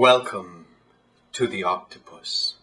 Welcome to the octopus.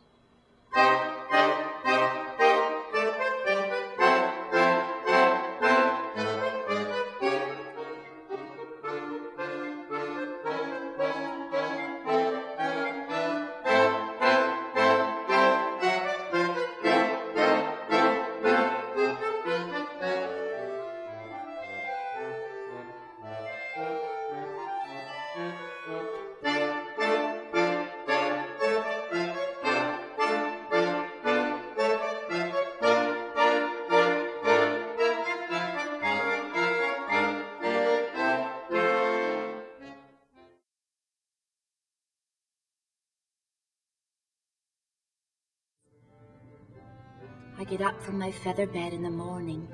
Get up from my feather bed in the morning,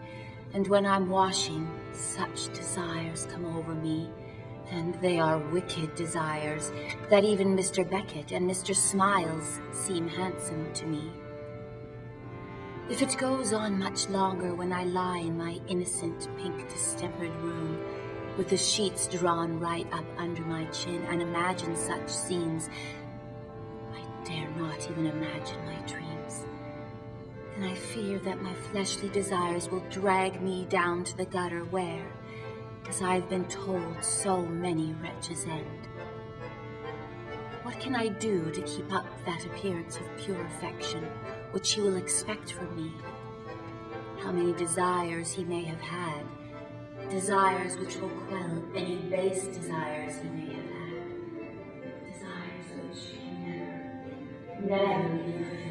and when I'm washing, such desires come over me, and they are wicked desires, that even Mr. Beckett and Mr. Smiles seem handsome to me. If it goes on much longer when I lie in my innocent pink distempered room, with the sheets drawn right up under my chin, and imagine such scenes, I dare not even imagine my dreams I fear that my fleshly desires will drag me down to the gutter where, as I've been told, so many wretches end. What can I do to keep up that appearance of pure affection which he will expect from me? How many desires he may have had, desires which will quell any base desires he may have had, desires which can never, never be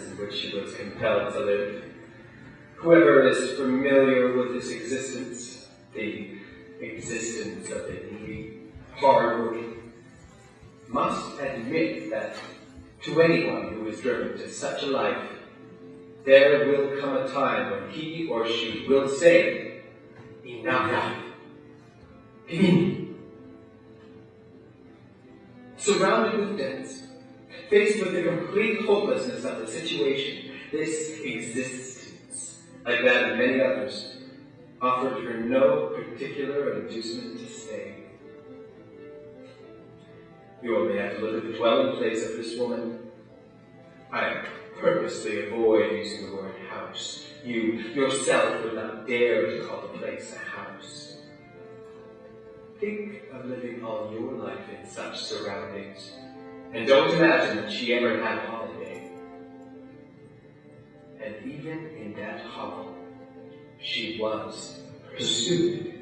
circumstances in which she was compelled to live. Whoever is familiar with this existence, the existence of the needy, hardworking, must admit that to anyone who is driven to such a life, there will come a time when he or she will say, Enough. Hmm. Surrounded with debts, faced with the complete hopelessness of the situation, this existence, like that of many others, offered her no particular inducement to stay. You only have to look at the dwelling place of this woman. I purposely avoid using the word house. You yourself would not dare to call the place a house. Think of living all your life in such surroundings, and don't imagine that she ever had a holiday. And even in that hovel, she was pursued